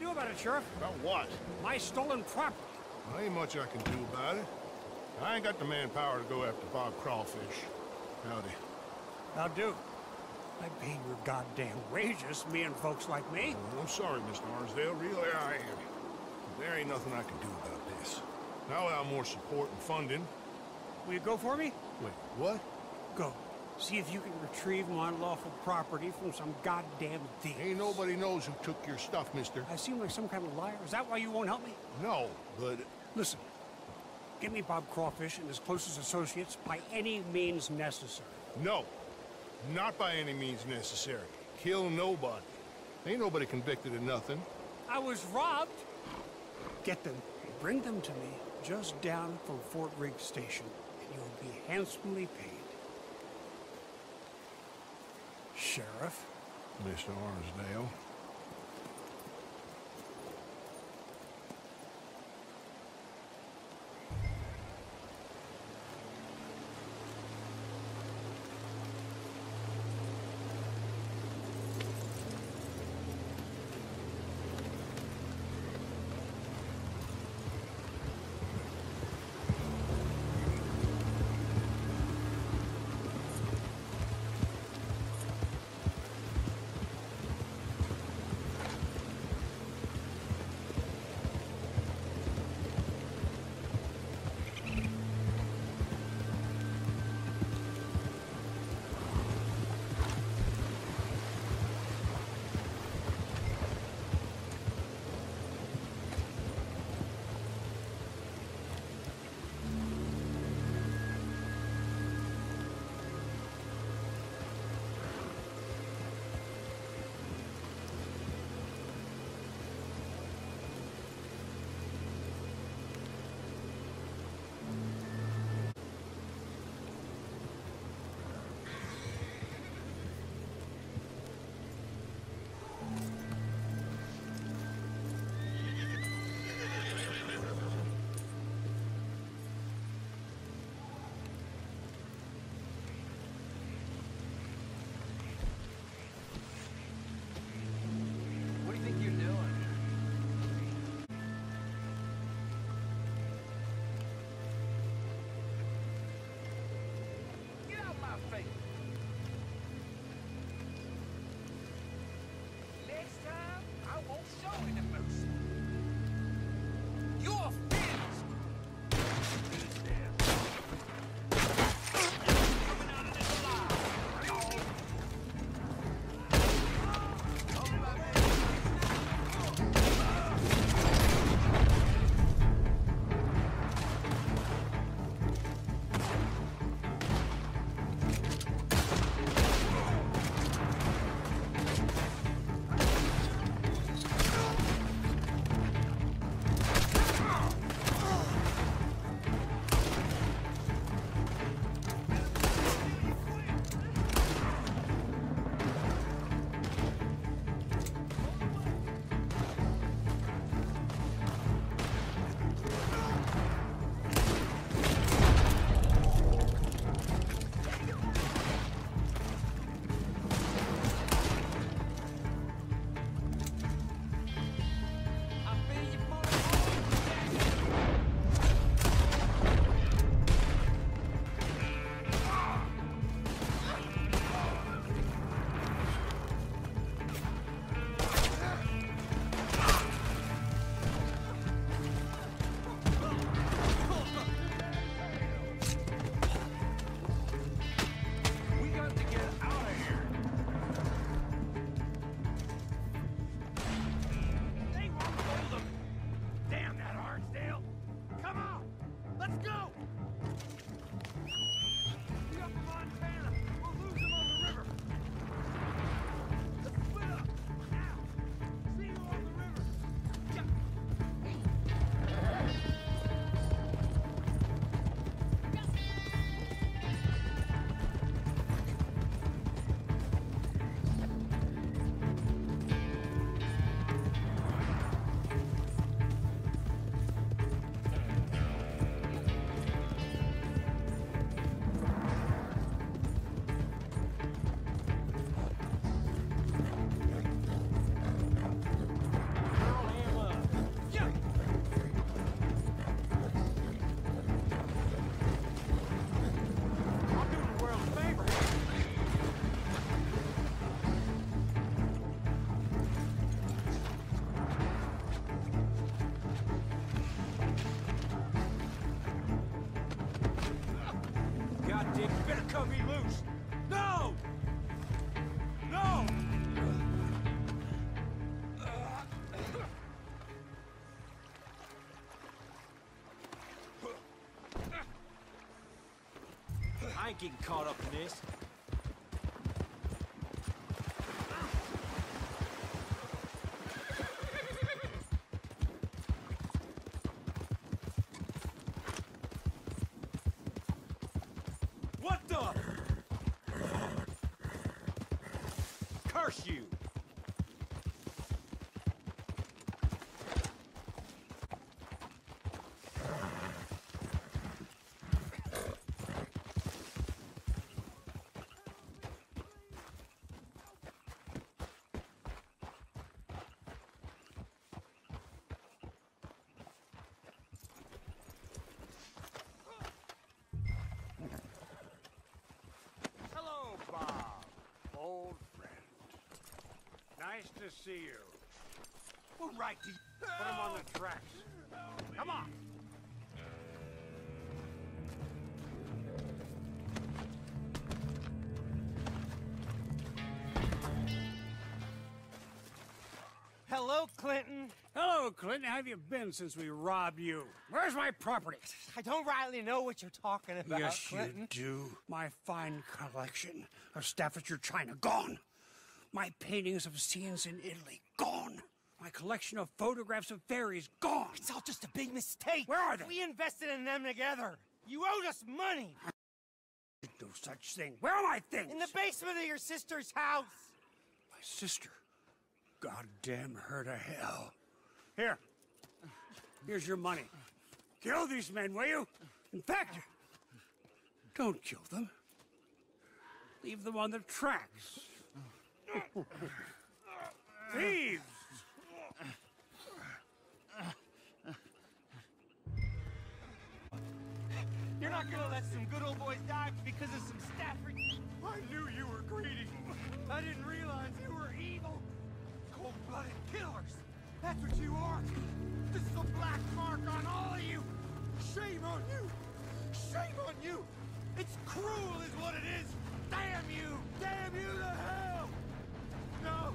do about it, Sheriff? About what? My stolen property. Well, ain't much I can do about it. I ain't got the manpower to go after Bob Crawfish. Howdy. I'll do. I pay your goddamn wages, me and folks like me. Well, I'm sorry, Mr. Arnsdale. Really, I am. There ain't nothing I can do about this. Now without more support and funding... Will you go for me? Wait, what? Go. See if you can retrieve my unlawful property from some goddamn thief. Ain't nobody knows who took your stuff, mister. I seem like some kind of liar. Is that why you won't help me? No, but... Listen. Get me Bob Crawfish and his closest associates by any means necessary. No. Not by any means necessary. Kill nobody. Ain't nobody convicted of nothing. I was robbed. Get them. Bring them to me just down from Fort Riggs Station, and you'll be handsomely paid. Sheriff? Mr. Arnsdale. Cut me loose! No! No! I ain't getting caught up in this. What the? Curse you! Hello, Bob. Old friend. Nice to see you. We're right to Put him on the tracks. Come on. Hello, Clinton. Hello, Clinton. How have you been since we robbed you? Where's my property? I don't rightly know what you're talking about, yes, Clinton. you do. My fine collection of Staffordshire china gone. My paintings of scenes in Italy gone. My collection of photographs of fairies gone. It's all just a big mistake. Where are they? We invested in them together. You owed us money. No such thing. Where are my things? In the basement of your sister's house. My sister. Goddamn her to hell. Here. Here's your money. Kill these men, will you? In fact, don't kill them. Leave them on the tracks. Thieves! You're not gonna let some good old boys die because of some Stafford. I knew you were greedy. I didn't realize you were evil. Cold-blooded killers. That's what you are. This is a black mark on all of you. Shame on you. Shame on you. It's cruel is what it is. Damn you. Damn you to hell. No.